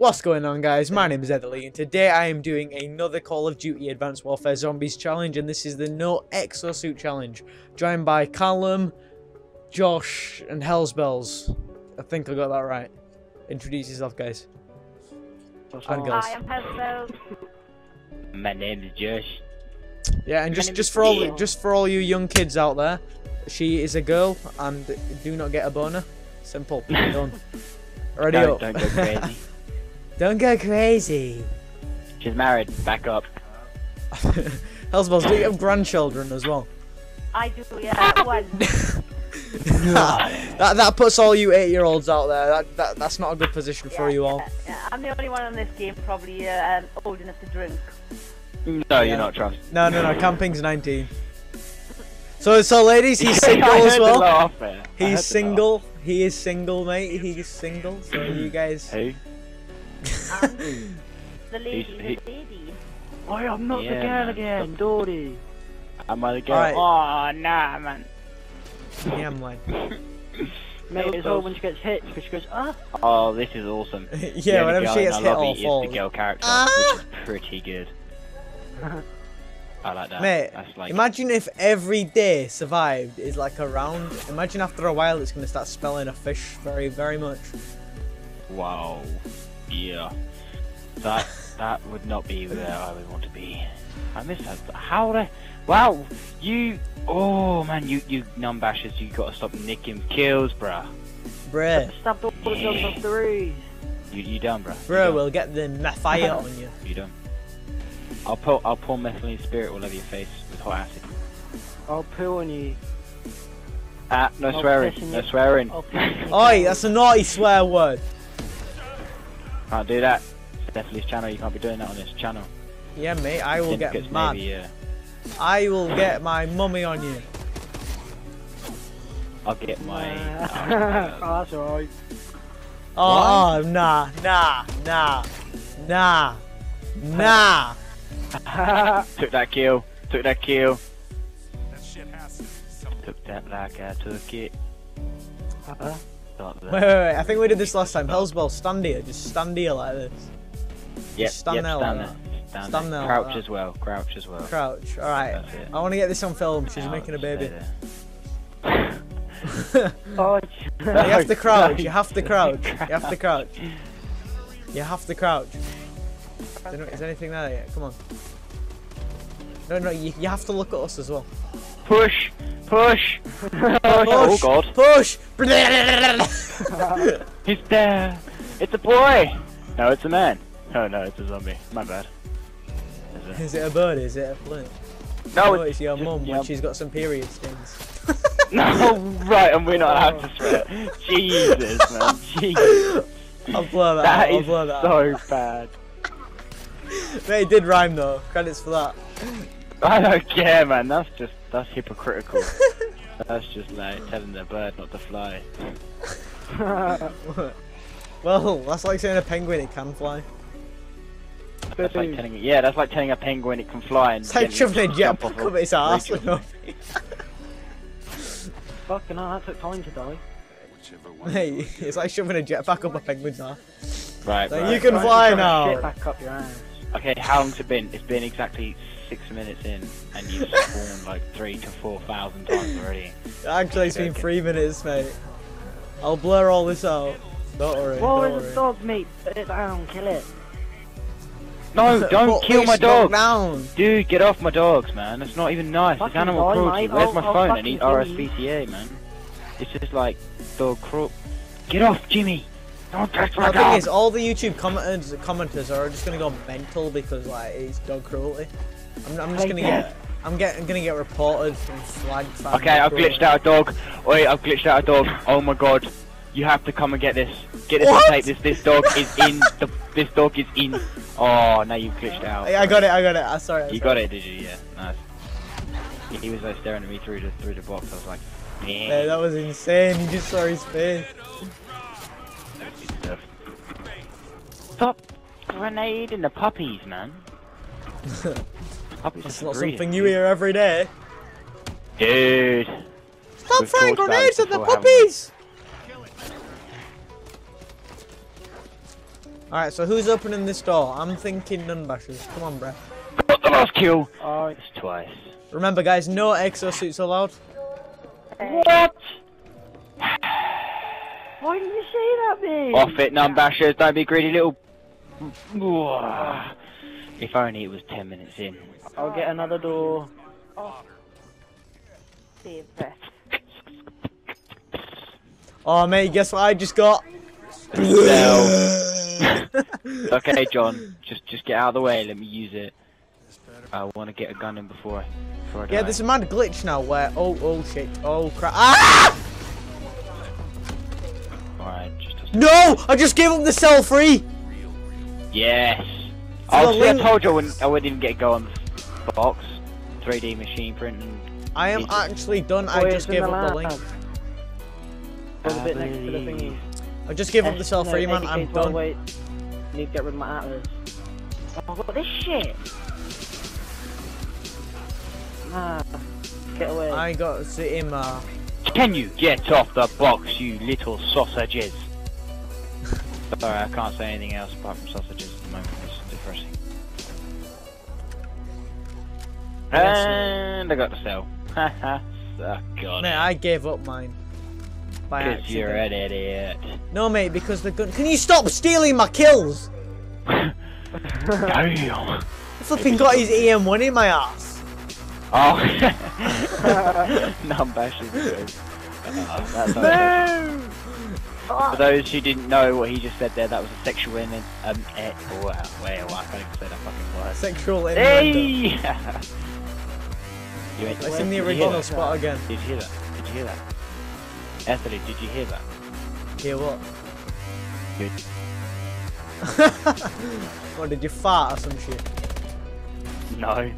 What's going on guys, my name is Eatherley and today I am doing another Call of Duty Advanced Warfare Zombies challenge and this is the No Exosuit challenge. Joined by Callum, Josh and Hellsbells. I think I got that right. Introduce yourself guys. And girls. Hi, I'm Hellsbells. My name is Josh. Yeah, and just just for all Theo. just for all you young kids out there, she is a girl and do not get a boner. Simple. Done. Ready Don't, up. don't go crazy. don't go crazy. She's married. Back up. Hellsbells, do you have grandchildren as well? I do, yeah, one. that that puts all you eight year olds out there. That, that that's not a good position for Yeah, you all. yeah, yeah. I'm the only one on this game probably uh, um, old enough to drink. No, Yeah. you're not trust. No, no, no. Camping's 19. So, so ladies, he's single I as well. laugh there. I heard the He's single. He is single, mate. He's single. So you guys. laugh. Who? The lady, He's- the lady. I am not the girl again, Dory. Am I the girl? Alright. Oh, nah, man. Yeah, I'm like. Mate, it's all when she gets hit because she goes, ah. Oh, this is awesome. yeah, The only whenever she gets hit, lobby all falls. the girl character, Ah! which is pretty good. I like that. Mate, That's like imagine if every day survived is like a round. Imagine after a while it's gonna start smelling a fish very, very much. wow. Yeah. That that would not be where I would want to be. I miss that. How the? Wow. You. Oh man, you you numbashers, you gotta stop nicking kills, bruh. Bruh, Stabbed all the guns off the roof. You you done, bruh. You bruh, done. we'll get the fire on you. You done. I'll pour I'll pour methylene spirit all over your face with hot acid. I'll poo on you. Ah, no I'll swearing, no swearing. I'll piss in your Oi, that's a naughty swear word. Can't do that. It's Definitely channel. You can't be doing that on this channel. Yeah, mate, I will get mad. maybe. Uh, I will get my mummy on you. I'll get my. oh, that's alright. Oh, oh, nah, nah, nah, nah, nah. took that kill. Took that kill. that shit Took that like I took it. Uh, Stop Wait, that. wait, wait. I think we did this last time. Hellsbell, stand here. Just stand here like this. Yep, stand yep, there stand like there. Stand, Stand there. there like Crouch that. as well. Crouch as well. Crouch. All right. I want to get this on film. She's Now, making a baby. there. oh, you have to crouch. No, You have to crouch. You have to crouch. You have to crouch. Is there- Is there anything there yet? Come on. No, no. You, you have to look at us as well. Push! Push! Push! Oh, oh god. Push. He's there! It's a boy! No, it's a man. Oh no, it's a zombie. My bad. Is it? Is it a bird? Is it a plane? No, oh, No, it's your mum yeah. when she's got some period stains. No, right, and we're not allowed to swear. Jesus, man. Jesus. I'll blur that, That out. I'll blur that. out. so bad. Mate, it did rhyme though. Credits for that. I don't care, man. That's just, that's hypocritical. That's just like telling the bird not to fly. well, that's like saying a penguin it can fly. That's like telling, yeah, that's like telling a penguin it can fly and It's like then shoving a jump off jetpack up its ass. bridge or something. fucking hell, that took time to die. Hey, it's like shoving a jetpack up a penguin's ass. Right, Like, right, you can right. fly now. Shit back up your ass. Okay, how long's it been? It's been exactly six minutes in, and you've spawned like three to four thousand times already. Actually, it's been three minutes, mate. I'll blur all this out. Don't worry. Whoa, don't there's worry. a dog, mate. Put it down, kill it. No, don't Put kill my dog dog! down. Dude, get off my dogs, man. That's not even nice. It's animal cruelty. mate. Where's I'll- my I'll phone? I fucking need. RSPCA, man. It's just like dog cruel. Get off, Jimmy! Don't touch my The thing is, all the YouTube commenters, uh, commenters are just gonna go mental because like it's dog cruelty. I'm, I'm just gonna that. get, I'm getting gonna get reported and flagged. for Okay, I've dog glitched out a dog. Wait, I've glitched out a dog. Oh my god. You have to come and get this. Get this What? tape. This this dog is in the this dog is in Oh now you've glitched out. Hey, I got it. I got it. I'm sorry. I'm You sorry. got it, did you? Yeah, nice. He, he was like staring at me through the through the box. I was like, Hey, yeah. that was insane. You just saw his face. Stop grenading the puppies, man. Puppies It's not breeding, something you dude. hear every day. Dude. Stop We've throwing grenades at the before, haven't we? puppies! Alright, so who's opening this door? I'm thinking none bashers. Come on, bruh. Got the last kill. Oh, It's twice. Remember, guys, no exosuits allowed. What? why did you say that, mate? Off it, numbashers. Don't be greedy little. If only it was 10 minutes in. I'll get another door. Save breath. Oh, mate, guess what I just got? okay, John. Just just get out of the way. Let me use it. I want to get a gun in before I, before I die. Yeah, there's a mad glitch now where. Oh, oh shit. Oh crap. Ah! Alright, just No! I just gave up the cell free! Yes. So Oh, the I told you I wouldn't, I wouldn't even get go on box. 3D machine printing. I am Jesus. actually done. I just it's gave the up the link. lab. Put a bit next to the believe. thingy. I just gave up the S- cell no, free, man. 80K I'm done. Weight. Need to get rid of my atlas. Oh, what this shit? Nah. Get away. I got to him. Uh, Can you get off the box, you little sausages? Sorry, I can't say anything else apart from sausages at the moment. It's depressing. And I got the cell. Haha, suck on mate. I gave up mine. Because you're an idiot. No, mate, because the gun. Can you stop stealing my kills? Damn. Flipping got his EM1 in my ass. Oh. Numbashers. Uh, that's how For those who didn't know what he just said there, that was a sexual in um eh, oh, wow, wait, well, I can't even say that fucking word. Sexual innuendo. Hey! you ain't It's in the did you original that? spot again. Did you hear that? Did you hear that? Eatherley, did you hear that? Hear what? Good. what did you fart or some shit? No.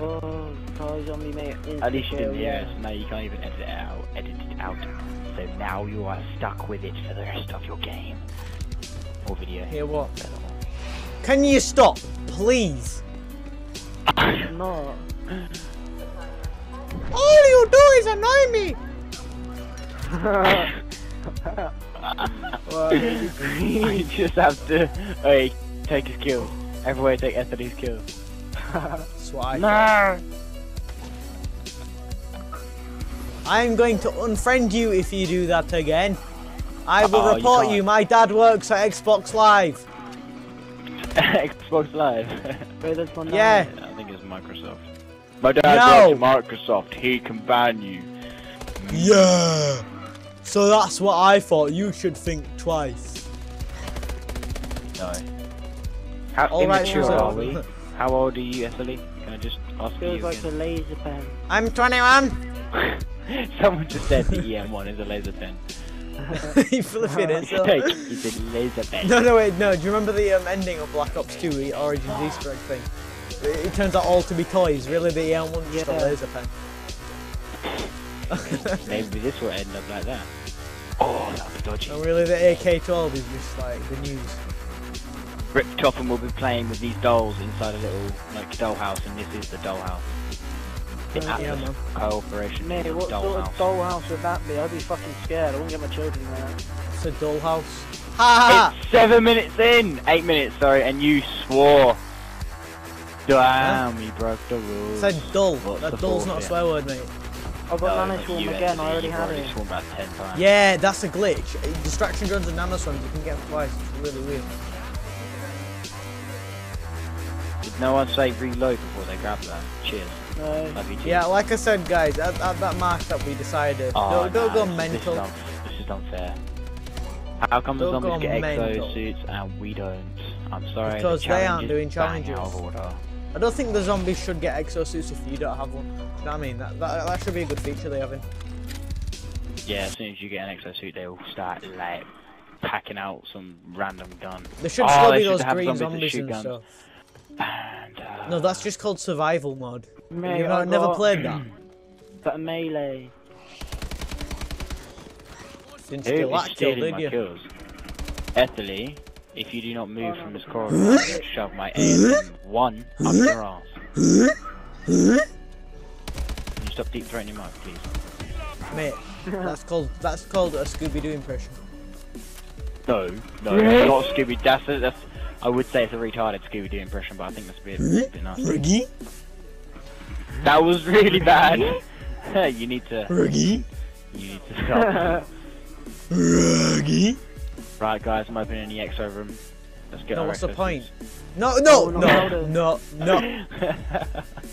Oh, Charlie Zombie, mate. At least you didn't hear yeah. it, so now you can't even edit it out. Edit it out. Now you are stuck with it for the rest of your game. Or video. Hear what? Can you stop, please? No. All you do is annoy me. I just have to. Hey, take his kill. Everybody take Eatherley's kill. That's what I No! I'm going to unfriend you if you do that again. I will Oh, report can't. you. My dad works at Xbox Live. Xbox Live. Wait, there's one Yeah. I think it's Microsoft. My dad No. works at Microsoft. He can ban you. Yeah. So that's what I thought. You should think twice. No. How All right, immature Susan. are we? How old are you, Eatherley? Can I just ask you Feels like a laser pen. I'm 21. Someone just said the EM1 is a laser pen. he flipping it. So. Take, it's a laser pen. No, no, wait, no. Do you remember the um, ending of Black Ops 2, the Origins Easter egg thing? It, it turns out all to be toys. Really, the EM one's just a laser pen. Maybe this will end up like that. Oh, that'll be dodgy. and really, the AK-12 is just like the news. Rick Topham will be playing with these dolls inside a little like dollhouse, and this is the dollhouse. The Yeah, Atlas man. Corporation Mate, what sort dollhouse. of dollhouse would that be? I'd be fucking scared. I wouldn't get my children there. It's a dollhouse. Ha ha! It's seven minutes in, eight minutes, sorry, and you swore. Damn, you broke the rules. Said dull. What's that dull's not a swear word, mate. I've got No, Nano but Swarm you, again. I already you've had already it. sworn about ten times. Yeah, that's a glitch. Uh, Distraction drones and nanoswarms, you can get them twice. It's really weird. Did no one say reload before they grabbed that? Cheers. No. Love you too. Yeah, like I said, guys, at, at that mark that we decided, Oh, don't, don't nah, go this- mental. This is, this is unfair. How come the zombies get mental. exosuits and we don't? I'm sorry. Because the they aren't doing challenges. Out of order. I don't think the zombies should get exosuits if you don't have one. Do you know what I mean? That, that, that should be a good feature they have in. Yeah, as soon as you get an exosuit, they'll start like packing out some random gun. There should Oh, still they be should those green zombies zombies and guns. stuff. And, uh, No, that's just called survival mode. Mate, You've I not, never got played that? that melee. Didn't Who steal that kill, did you? kills? Eatherley, if you do not move from this corridor, I will shove my ASM one up your ass. Can you stop deep throating your mic, please? Mate, that's called that's called a Scooby Doo impression. No, no, Really? not Scooby. That's, a, that's I would say it's a retarded Scooby Doo impression, but I think that's a bit, a bit nasty. Ruggy? That was really bad. you need to, Ruggy? you need to stop. Ruggy? right, guys, I'm opening the EXO room. Let's get No, what's the point? No, no, Oh, no, no, no, no, no.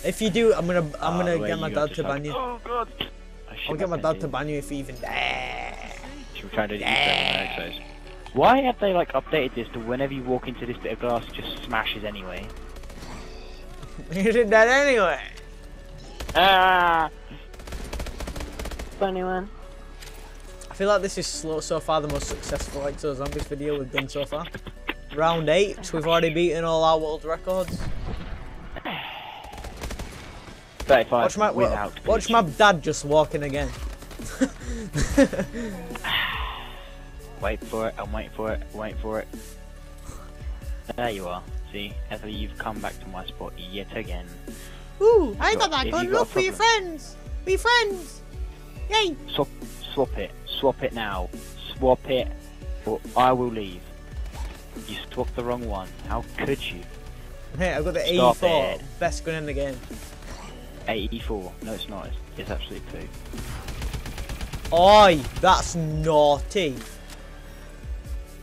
If you do, I'm gonna, I'm Oh, gonna the get my dad to just like, ban you. Oh god. I I'll get my my dad to ban you if you even dare. Should we try to do that on our exos? Why have they like updated this to whenever you walk into this bit of glass, it just smashes anyway? You did that anyway. Ah! Funny one. I feel like this is slow, so far the most successful Exo Zombies video we've done so far. Round 8, we've already beaten all our world records. 35 Watch my, without watch glitch. my dad just walking again. Wait for it, I'm waiting for it, wait for it. There you are. See, Ether, you've come back to my spot yet again. Ooh, I got got that that If you good good got a look look for for your your friends. Be friends. Yay. Swap, swap it, swap it now. Swap it, or I will leave. You swapped the wrong one. How could you? Hey, I've got the Stop AE4, it. best gun in the game. 84. No, it's not. It's, it's actually poo. Oi, that's naughty.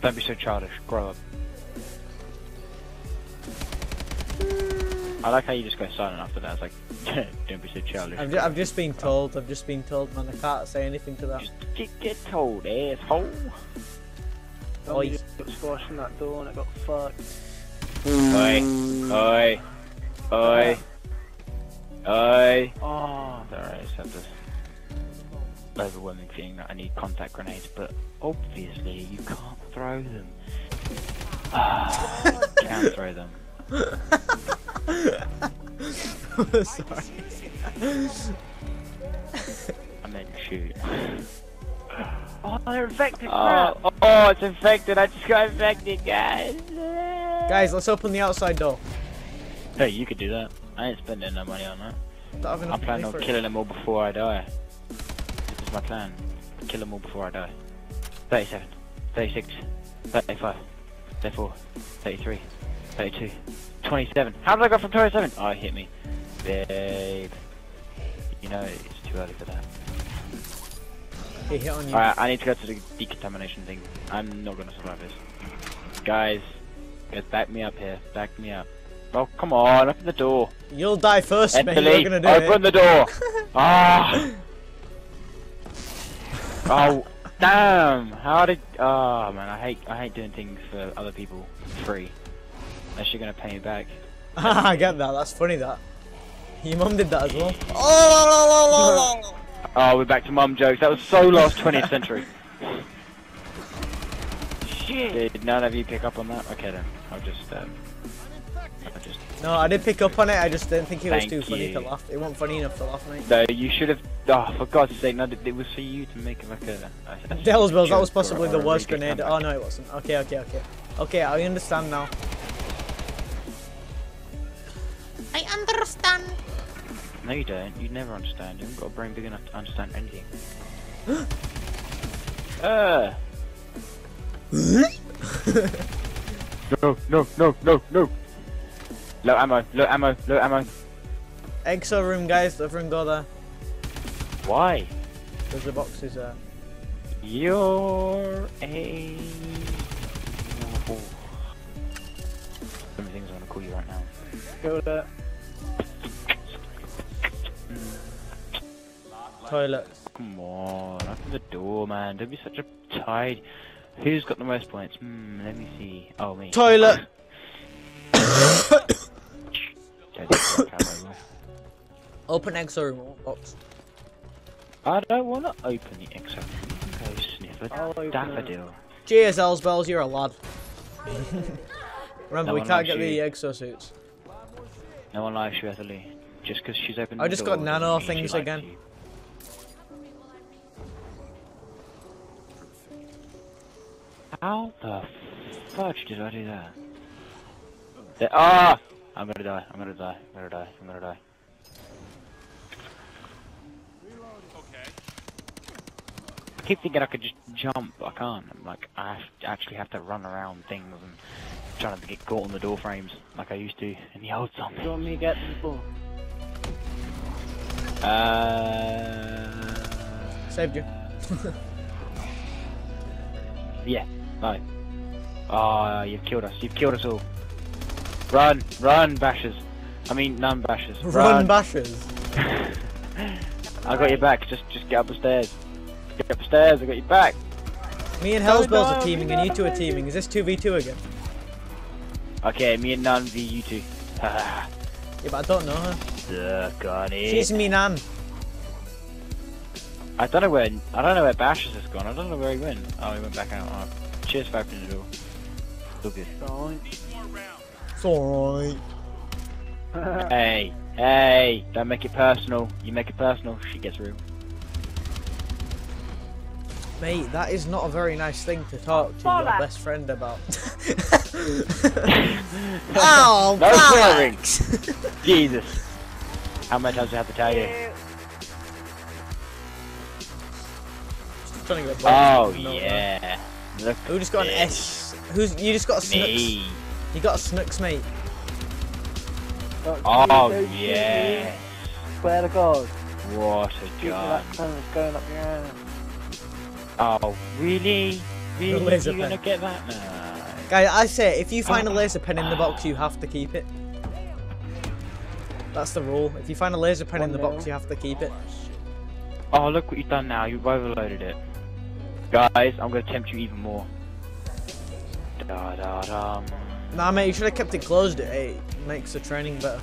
Don't be so childish. Grow up. I like how you just go silent after that. It's like, don't be so childish. I've, ju- I've just been told, I've just been told, man, I can't say anything to that. Just get, get told, asshole. Oi. Somebody got squashed from that door and it got fucked. Oi, oi, oi, oi. Oh, Sorry, I just have this overwhelming feeling that I need contact grenades, but obviously you can't throw them. Ah, can't throw them. Sorry. I meant shoot. oh, they're infected. Oh, crap. oh, it's infected. I just got infected, guys. Guys, let's open the outside door. Hey, you could do that. I ain't spending no money on that. Don't have enough I'm planning on for killing them all before I die. This is my plan. Kill them all before I die. 37, 36, 35, 34, 33, 32, 27. How did I go from 27? Oh, it hit me. Babe. You know it's too early for that. He hit on you. Alright, I need to go to the decontamination thing. I'm not gonna survive this. Guys, guys, back me up here. Back me up. Oh, come on, open the door. You'll die first, mate. You're gonna do open it. the door. Ah. oh, damn! How did? Oh man, I hate I hate doing things for other people free. Unless you're gonna pay me back. I get that. That's funny. That your mum did that as well. Oh, Oh, we're back to mum jokes. That was so last 20th century. Shit. Did none of you pick up on that? Okay then, I'll just um, I'll just. no, I did pick up on it. I just didn't think it was Thank too funny to laugh. It wasn't funny enough to laugh, mate. No, you should have. Oh, for God's sake! No, it was for you to make like a. a, a Devil's Bells, that was possibly or the a worst grenade. Oh no, it wasn't. Okay, okay, okay. Okay, I understand now. I understand. No, you don't. You never understand. You haven't got a brain big enough to understand anything. uh. no, no, no, no, no. Low ammo, low ammo, low ammo. Exo room, guys. Everyone go there. Why? There's the boxes there. You're a. Oh. So many things I want to call you right now. Go there. Toilet. Come on, open the door, man. Don't be such a tired. Who's got the most points? Hmm, let me see. Oh, me. Toilet. Don't do that, Cowboy. Open Exo room. Box. I don't want to open the exo. Go sniff a I'll open it. daffodil. Cheers, Elsbells. You're a lad. Remember, No we can't get the you. exo suits. No one likes you, Eatherley. Just because she's opened I the just door got doesn't nano things again. you. How the fudge did I do that? Ah! I'm gonna die. I'm gonna die. I'm gonna die. I'm gonna die. I keep thinking I could just jump, but I can't. I'm like, I actually have to run around things and trying to get caught on the door frames like I used to in the old Do you want me to get the ball? Uh, Saved you. yeah, no. Oh, ah, you've killed us. You've killed us all. Run, run, bashers. I mean, none bashers. Run bashers. I got your back. Just, just get up the stairs. Get up the stairs. I got your back. Me and Hellsbells no, are teaming and you two are teaming. Is this 2v2 again? Okay, me and Nan v you two. Yeah, but I don't know her. Suck on She's me nan. I don't know where. I don't know where Bashers has gone. I don't know where he went. Oh, he went back out. Oh, cheers for opening the door. Still good. Right. It's alright. Hey, hey! Don't make it personal. You make it personal, she gets real. Mate, that is not a very nice thing to talk to your Bollocks. best friend about. oh, No swearing. bollocks. Jesus. How many times do I have to tell you? You- Trying to get Oh bonus, no, no. yeah. Look. Who just got an at S? Who's you just got a this. snooks? Me. You got a snooks, mate. Fuck Oh you, don't you? yeah. Swear to God. What a Give me gun. that going up your ass. Oh really? Really? laser You gonna get that? No. Guys, I say if you find a Oh. laser pen in the box, you have to keep it. That's the rule. If you find a laser pen in the One box, you have to keep it. Oh look what you've done now. You've overloaded it. Guys, I'm gonna tempt you even more. Da da da. Nah, mate, you should have kept it closed. It makes the training better.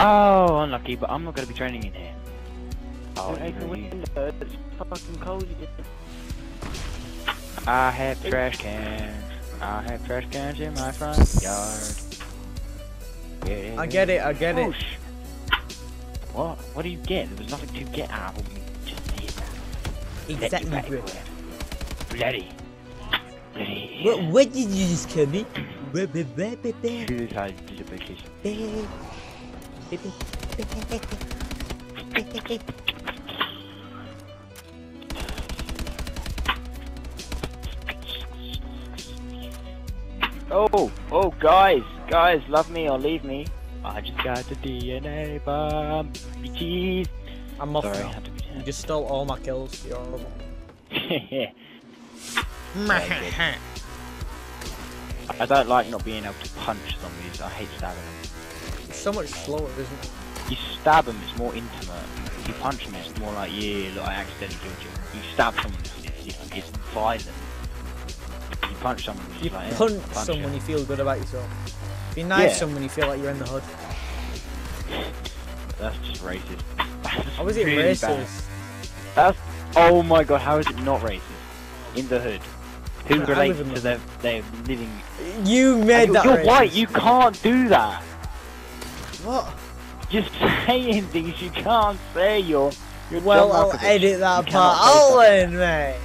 Oh, unlucky, but I'm not gonna be training in here. Oh, Don't you- It's fucking cold again. I have trash cans. I have trash cans in my front yard. Yeah. I get it, I get Oh, it. what? What do you get? There was nothing to get out of Exactly, Bloody. bro. Bloody. Bloody. What, what did you just call me? Suicide. Oh, oh, guys, guys, love me or leave me. I just got the DNA bomb. Cheese. I'm off Sorry, now. Be You just stole all my kills. You're horrible. I don't like not being able to punch zombies. I hate stabbing them. It's so much slower, isn't it? You stab them, it's more intimate. If you punch them, it's more like, yeah, look, I accidentally killed you. You stab someone, it's, it's, it's violent. You punch someone, it's You like, yeah, punch punch someone, you. you feel good about yourself. If you knife Yeah. someone, you feel like you're in the hood. That's just racist. That's How is it really racist? bad. That's, oh my god, how is it not racist? In the hood. Who I relates in to the their, their living... You made you're that you're racist. white, you can't do that! What? Just saying things you can't say, you're... you're Well, I'll Malkovich. edit that You part cannot out say then, mate.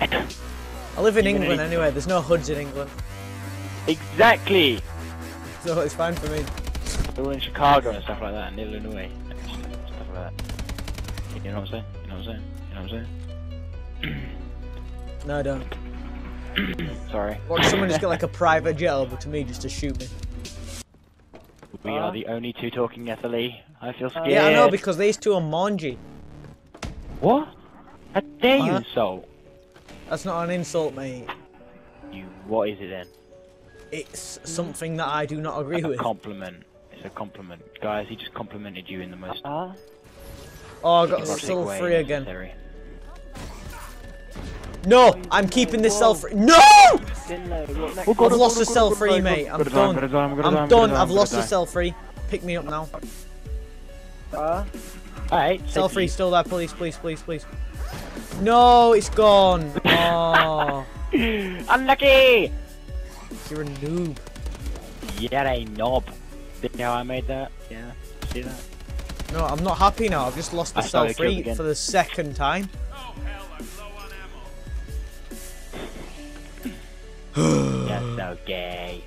I live in You're England anyway. There's no hoods in England, exactly! so it's fine for me. They're all in Chicago and stuff like that, and Illinois, and stuff like that. You know what I'm saying? You know what I'm saying? You know what I'm saying? No, I don't. Sorry. Watch someone just get like a private jet over to me just to shoot me. We are the only two talking ethically. I feel scared. Yeah, I know because these two are mangy. What? How dare you Huh? insult? That's not an insult, mate. You. What is it then? It's something that I do not agree It's a with. compliment. It's a compliment, guys. He just complimented you in the most Ah, Oh, I got erotic still free again. necessary. No, I'm keeping this cell free. No! didn't know. I've lost the cell free, mate. I'm done. I'm done. I've lost the cell free. Pick me up now. Ah, Alright, Cell free still there, please, please, please, please. No, it's gone. Oh, Unlucky! You're a noob. You're a knob. See how I made that? Yeah. See that? No, I'm not happy now. I've just lost the I cell started killed free again. for the second time. You're so gay.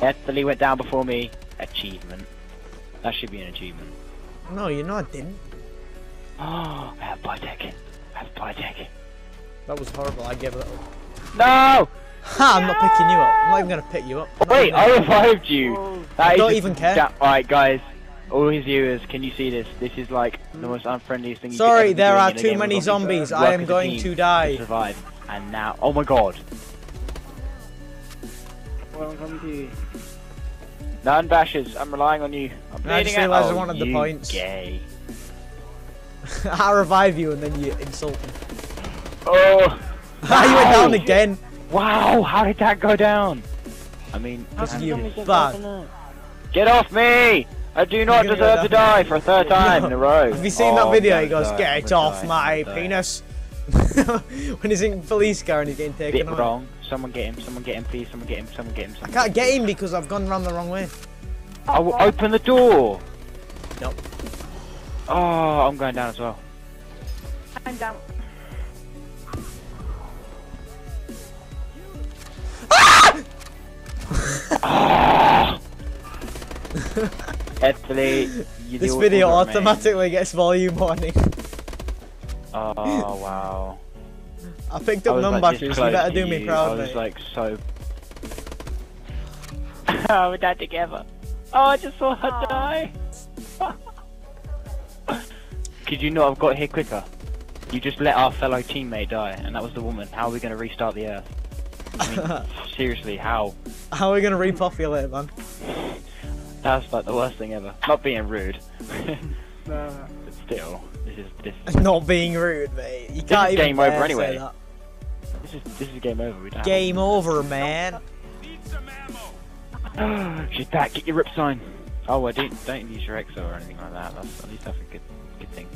Eatherley went down before me. Achievement. That should be an achievement. No, you know I didn't. Oh, I have Plytech. I have Plytech. That was horrible. I gave it up. No! Ha! I'm not picking you up. I'm not even gonna pick you up. Oh, wait, I revived you. Oh, That is don't even care. Alright, guys. All his viewers, can you see this? This is like the most unfriendliest thing you could Sorry, ever there are too many zombies. Work I am going to die. survive. And now, oh my god. welcome to you. None bashes. I'm relying on you. I'm I just bleeding out. realised I Oh, wanted the you points. Gay. I revive you and then you insult me. Oh. Ah, you went down again. Wow, how did that go down? I mean, Because man, you Zombies get bad. get off me! I do not deserve to down. die for a third time in a row. Have you seen Oh, that video? He goes, die, "Get it off die, my die." penis." when he's in police car and he's getting taken Bit away. wrong. Someone get him, someone get him, please, someone get him, someone get him. I can't get him because I've gone round the wrong way. I will open the door! Nope. Oh, I'm going down as well. I'm down. Eatherley, you This video with me. automatically gets volume warning. Oh, wow. I picked up was, num like, this batteries. You better to do me you. proud, I was mate. like so. oh, we're dead together. Oh, I just saw her Aw. die. Could you not have got here quicker? You just let our fellow teammate die, and that was the woman. How are we going to restart the Earth? I mean, seriously, how? How are we gonna repopulate, man? That's like the worst thing ever. Not being rude, Nah. but still, this is this. Not being rude, mate. You can't is even game over dare say anyway. that. This is this is game over. We don't. Game over, man. She's back. Get your rip sign. Oh, I don't don't use your exo or anything like that. That's at least that's a good good thing.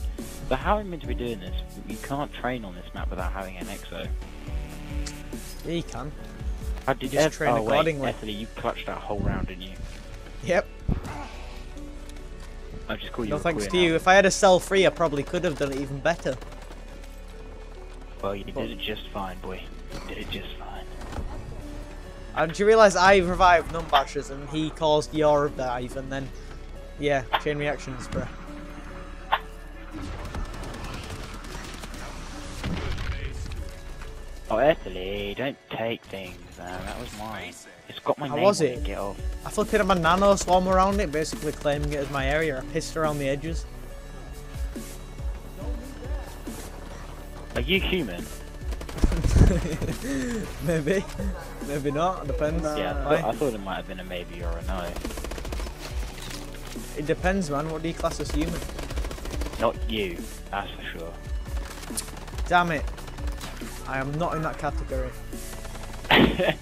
But how are we meant to be doing this? You can't train on this map without having an exo. Yeah, you can. How did Just Eth- train oh, accordingly. Wait, Eatherley, you clutched that whole round, didn't you? Yep. I just call you. No thanks to you. If I had a cell free, I probably could have done it even better. Well, you did it just fine, boy. You did it just fine. And do you realise I revived Numbashers and he caused your dive and then, yeah, chain reactions, bruh. Eatherley, don't take things, man. That was mine. It's got my How name was it? Get off. I flipped had a nano swarm around it, basically claiming it as my area. I pissed around the edges. Are you human? maybe, maybe not. Depends. yeah, I thought, I thought it might have been a maybe or a no. It depends, man. What do you class as human? Not you, that's for sure. Damn it. I am not in that category. I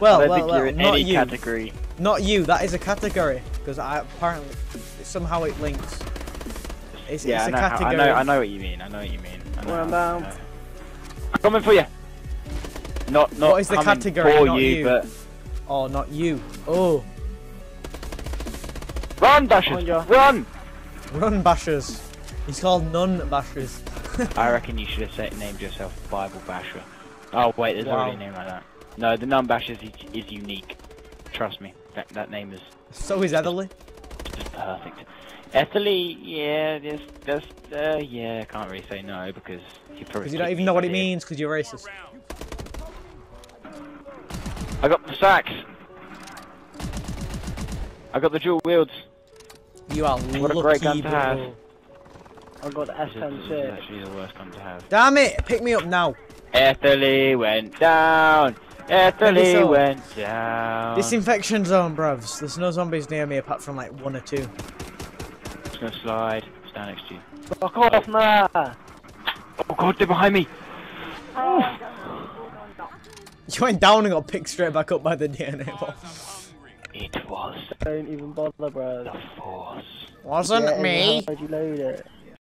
Well, don't well, think well, you're in not any you. category. Not you. That is a category because I apparently somehow it links. It's, yeah, it's I a know, how- category. I know, I know what you mean. I know what you mean. I know, Well, I'm I down. know. I'm coming for you. Not, not What is the coming category, for not you, you? but Oh, not you. Oh, run, Bashers, run! run bashers. He's called none bashers. I reckon you should have set, named yourself Bible Basher. Oh wait, there's Wow. already a name like that. No, the non Basher is, is unique. Trust me, that that name is So is Eatherley. just perfect. Eatherley, yeah, just, just, uh, yeah, can't really say no because you probably. Because you don't even know what I it means because you're racist. I got the sacks. I got the dual wields. You are What a great gun to bro. have. Oh I got the This is, this is S10 actually the worst gun to have. Damn it! Pick me up now. Eatherley went down. Maybe Eatherley so. went down. Disinfection zone, bruvs. There's no zombies near me apart from like one or two. It's gonna slide. Stand next to you. Fuck off, man! Oh god, they're behind me. You went down and got picked straight back up by the DNA ball. It was Don't even bother, bro. the force. Wasn't Yeah, me. How'd you load it?